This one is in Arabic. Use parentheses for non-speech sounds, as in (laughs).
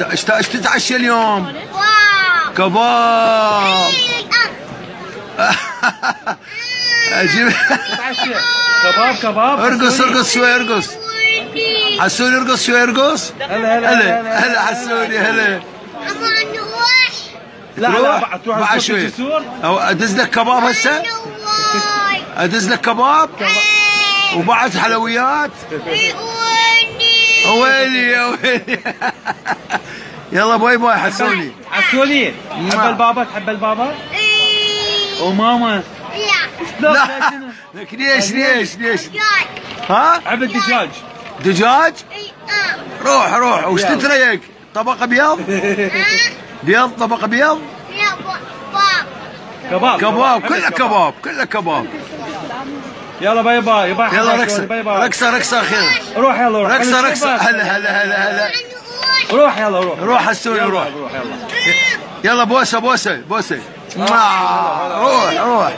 إيش إيش تتعشى اليوم؟ كباب. أجيب. تعشى كباب كباب. ارقص حسوني. ارقص شوي ارقص. حسوني ارقص شوي ارقص. هلا هلا هلا هلا حسوني هلا. لا لا تروح بعد شوي. أدز لك كباب هسه؟ أدز لك كباب؟ وبعد حلويات؟ ويلي يا ويلي (laughs) يلا باي باي حسوني. حسوني تحب ما. البابا؟ تحب البابا؟ وماما لا. لا ليش ليش؟ ليش ها؟ تحب الدجاج؟ دجاج؟ آه. روح روح. وش. تتريق؟ طبق أبيض؟ (laughs) بيض طبق أبيض؟ لا كباب. كباب كله. كباب. كله كباب. يلا باي باي باي يلا باي رقصة رقصة أخيرة روح يلا روح. رقصة أشوفك. هلا هلا هلا هلا. روح يلا روح. روح يلا، روح. روح يلا. يلا بوسة بوسة ما روح روح.